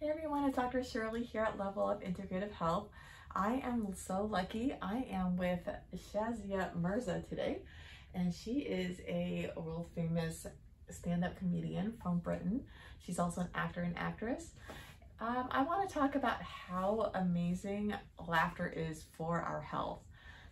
Hey everyone, it's Dr. Shirley here at Level Up Integrative Health. I am so lucky. I am with Shazia Mirza today, and she is a world famous stand-up comedian from Britain. She's also an actor and actress. Um, I want to talk about how amazing laughter is for our health.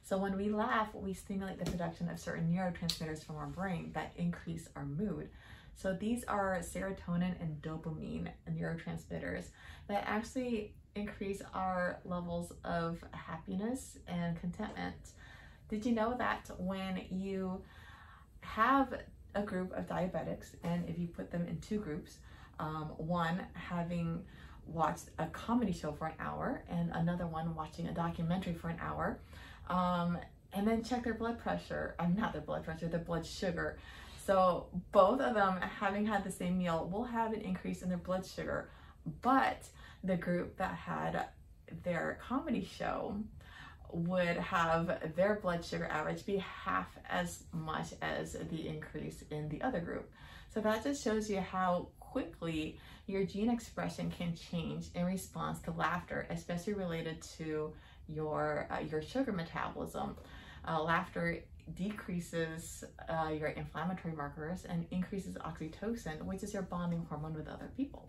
So when we laugh, we stimulate the production of certain neurotransmitters from our brain that increase our mood. So these are serotonin and dopamine neurotransmitters that actually increase our levels of happiness and contentment. Did you know that when you have a group of diabetics and if you put them in two groups, um, one having watched a comedy show for an hour and another one watching a documentary for an hour, um, and then check their blood pressure, I'm not their blood pressure, their blood sugar. So both of them having had the same meal will have an increase in their blood sugar, but the group that had their comedy show would have their blood sugar average be half as much as the increase in the other group. So that just shows you how quickly your gene expression can change in response to laughter, especially related to your, uh, your sugar metabolism. Uh, laughter decreases uh, your inflammatory markers and increases oxytocin, which is your bonding hormone with other people.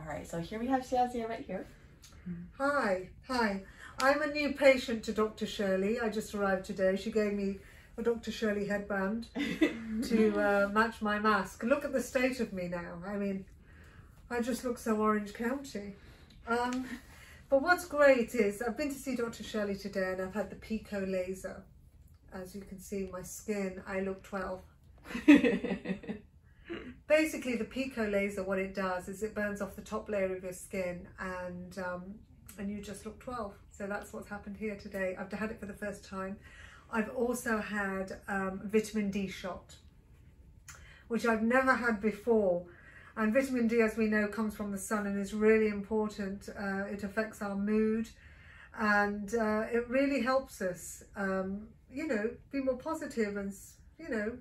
All right, so here we have Shazia right here. Hi, hi. I'm a new patient to Dr. Shirley. I just arrived today. She gave me a Dr. Shirley headband to uh, match my mask. Look at the state of me now. I mean, I just look so Orange County. Um, but what's great is I've been to see Dr. Shirley today and I've had the Pico laser. As you can see, my skin, I look 12. Basically, the Pico laser, what it does is it burns off the top layer of your skin and um, and you just look 12. So that's what's happened here today. I've had it for the first time. I've also had um, vitamin D shot, which I've never had before. And vitamin D, as we know, comes from the sun and is really important. Uh, it affects our mood and uh, it really helps us, um, you know, be more positive and, you know,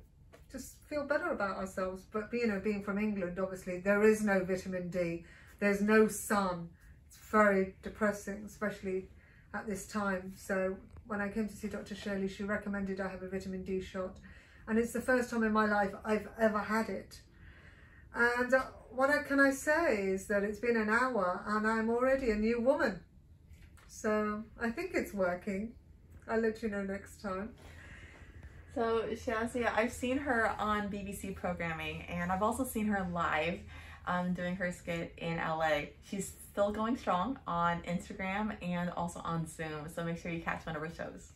just feel better about ourselves. But, you know, being from England, obviously, there is no vitamin D. There's no sun. It's very depressing, especially at this time. So when I came to see Dr. Shirley, she recommended I have a vitamin D shot. And it's the first time in my life I've ever had it. And uh, what I, can I say is that it's been an hour and I'm already a new woman. So I think it's working. I'll let you know next time. So Shazia, I've seen her on BBC programming and I've also seen her live um, doing her skit in LA. She's still going strong on Instagram and also on Zoom. So make sure you catch one of her shows.